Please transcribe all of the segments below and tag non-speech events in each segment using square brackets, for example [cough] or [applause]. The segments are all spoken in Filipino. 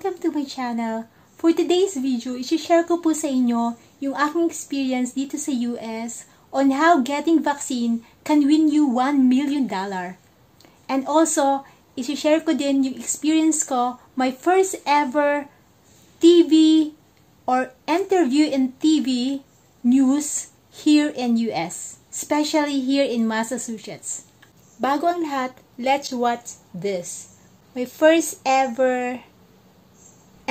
Welcome to my channel. For today's video, isi-share ko po sa inyo yung aking experience dito sa US on how getting vaccine can win you $1 million. And also, isi-share ko din yung experience ko, my first ever TV or interview in TV news here in US, especially here in Massachusetts. Bago ang lahat, let's watch this. My first ever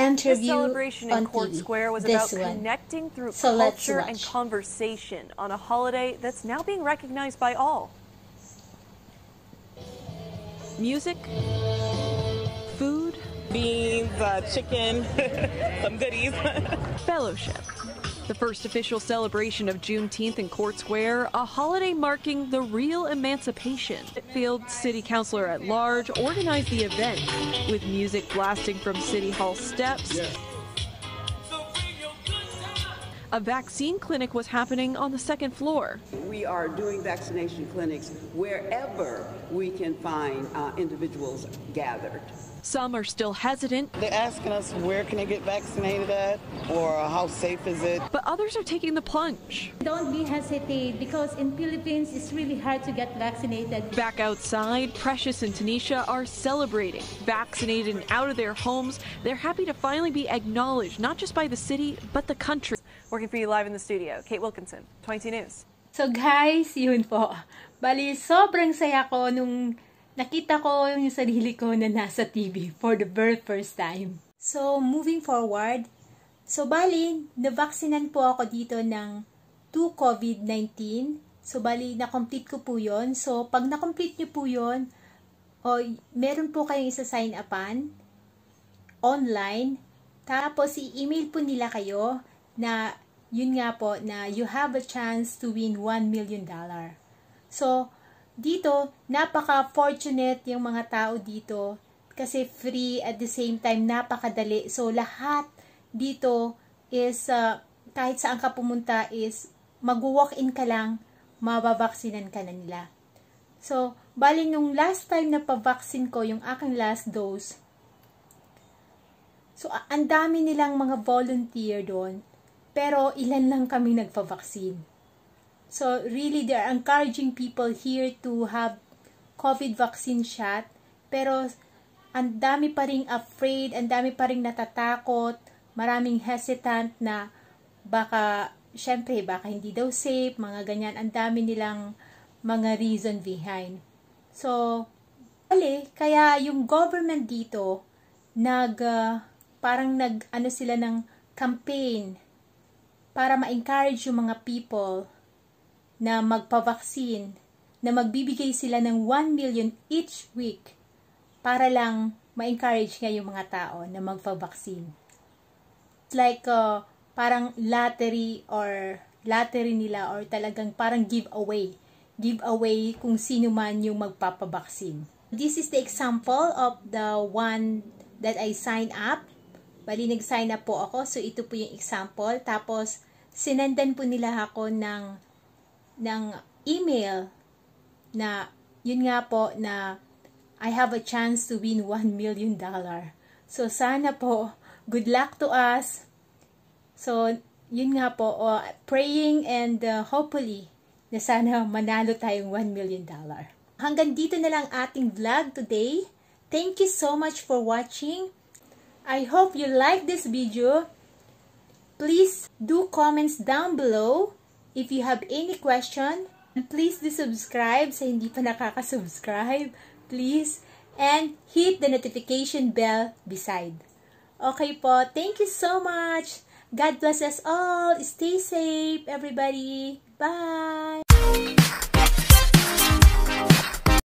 interview The celebration on in Court TV. Square was this about one. connecting through So culture and conversation on a holiday that's now being recognized by all. Music, food, beans, uh, chicken, [laughs] some goodies. [laughs] fellowship. The first official celebration of Juneteenth in Court Square, a holiday marking the real emancipation. Field City Councilor at Large organized the event with music blasting from City Hall steps. A vaccine clinic was happening on the second floor. We are doing vaccination clinics wherever we can find uh, individuals gathered. Some are still hesitant, They're asking us where can I get vaccinated at or how safe is it? but others are taking the plunge. Don't be hesitant because in Philippines it's really hard to get vaccinated. Back outside, Precious and Tanisha are celebrating. Vaccinated and out of their homes, they're happy to finally be acknowledged, not just by the city, but the country. Working for you live in the studio, Kate Wilkinson, 22 News. So guys, yun po. Bali, sobrang saya ko nung nakita ko yung sarili ko na nasa TV for the very first time. So, moving forward, so bali, navaksinan po ako dito ng 2 COVID-19. So, bali, na-complete ko po yon So, pag na-complete nyo po yon o meron po kayong isa-sign upan online. Tapos, i-email po nila kayo na yun nga po na you have a chance to win 1 million dollar. So, dito, napaka-fortunate yung mga tao dito kasi free at the same time napakadali. So, lahat dito is uh, kahit saan ka pumunta is mag-walk-in ka lang, mababaksinan ka na nila. So, bali nung last time na pa-vaccine ko, yung aking last dose, So, ang dami nilang mga volunteer doon, pero ilan lang kami nagpa-vaccine. So, really, they're encouraging people here to have COVID vaccine shot, pero ang dami pa ring afraid, ang dami pa ring natatakot, maraming hesitant na baka, syempre, baka hindi daw safe, mga ganyan, ang dami nilang mga reason behind. So, bali, kaya yung government dito, nag, ah, parang nag, ano sila ng campaign para ma-encourage yung mga people na magpa-vaccine, na magbibigay sila ng 1 million each week para lang ma-encourage nga yung mga tao na magpa-vaccine. It's like uh, parang lottery or lottery nila or talagang parang giveaway. Giveaway kung sino man yung magpapabaksin. This is the example of the one that I signed up. Bali, nag-sign up po ako. So, ito po yung example. Tapos, sinendan po nila ako ng, ng email na, yun nga po, na I have a chance to win 1 million dollar. So, sana po, good luck to us. So, yun nga po, uh, praying and uh, hopefully, na sana manalo tayong 1 million dollar. Hanggang dito na lang ating vlog today. Thank you so much for watching. I hope you like this video. Please do comments down below if you have any question. Please subscribe sa hindi pa nakaka-subscribe. Please. And hit the notification bell beside. Okay po. Thank you so much. God bless us all. Stay safe, everybody. Bye.